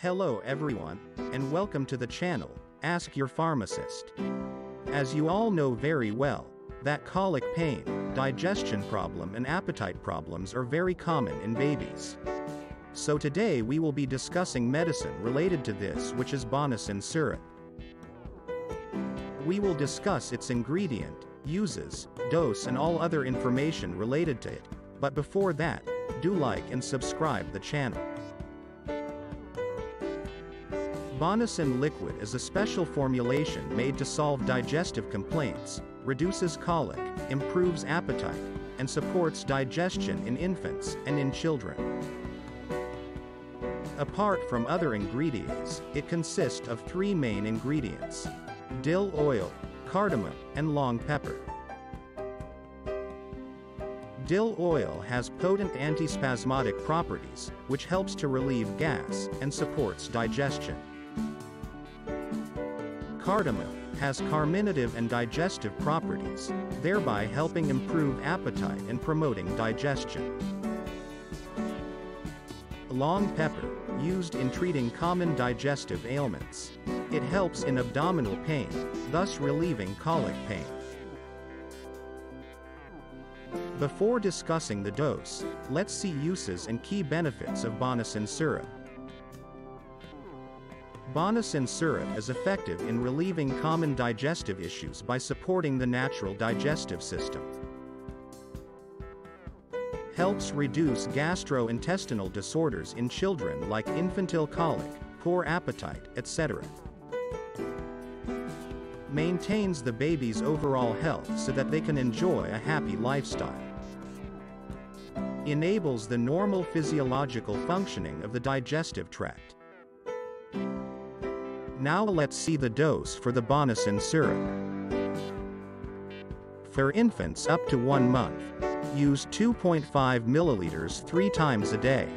Hello everyone, and welcome to the channel, Ask Your Pharmacist. As you all know very well, that colic pain, digestion problem and appetite problems are very common in babies. So today we will be discussing medicine related to this which is Bonnisan syrup. We will discuss its ingredient, uses, dose and all other information related to it, but before that, do like and subscribe the channel. Bonnisan liquid is a special formulation made to solve digestive complaints, reduces colic, improves appetite, and supports digestion in infants and in children. Apart from other ingredients, it consists of three main ingredients. Dill oil, cardamom, and long pepper. Dill oil has potent antispasmodic properties, which helps to relieve gas and supports digestion. Cardamom has carminative and digestive properties, thereby helping improve appetite and promoting digestion. Long pepper, used in treating common digestive ailments. It helps in abdominal pain, thus relieving colic pain. Before discussing the dose, let's see uses and key benefits of Bonnisan syrup. Bonnisan syrup is effective in relieving common digestive issues by supporting the natural digestive system. Helps reduce gastrointestinal disorders in children like infantile colic, poor appetite, etc. Maintains the baby's overall health so that they can enjoy a happy lifestyle. Enables the normal physiological functioning of the digestive tract. Now let's see the dose for the Bonnisan syrup. For infants up to 1 month, use 2.5 milliliters 3 times a day.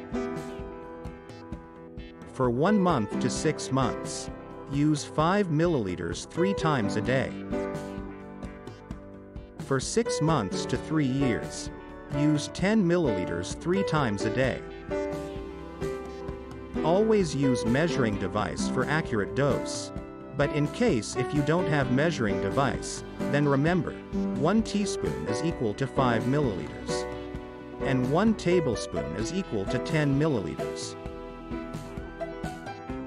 For 1 month to 6 months, use 5 milliliters 3 times a day. For 6 months to 3 years, use 10 milliliters 3 times a day. Always use measuring device for accurate dose. But in case if you don't have measuring device, then remember, 1 teaspoon is equal to 5 milliliters. And 1 tablespoon is equal to 10 milliliters.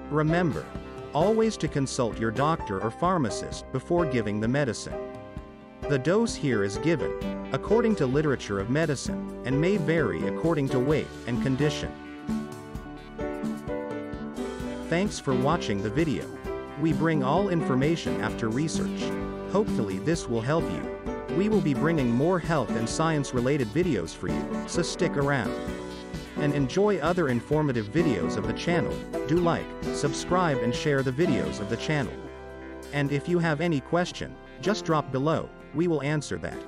Remember, always to consult your doctor or pharmacist before giving the medicine. The dose here is given, according to literature of medicine, and may vary according to weight and condition. Thanks for watching the video. We bring all information after research. Hopefully this will help you. We will be bringing more health and science related videos for you, so stick around. And enjoy other informative videos of the channel, do like, subscribe and share the videos of the channel. And if you have any question, just drop below, we will answer that.